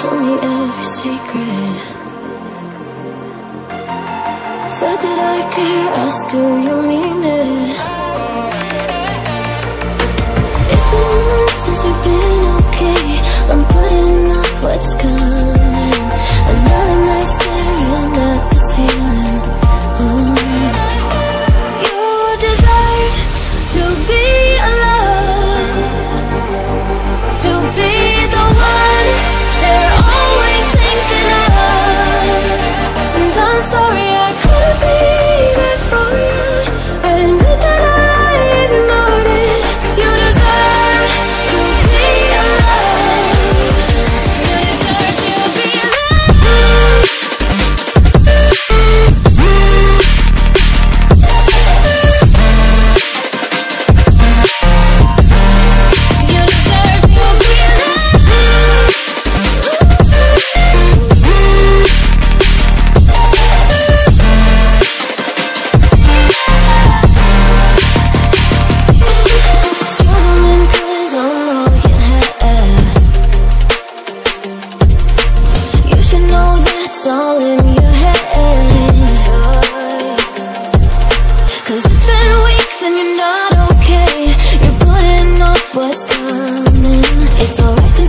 told me every secret. Said that I care, ask do you mean it coming. It's alright.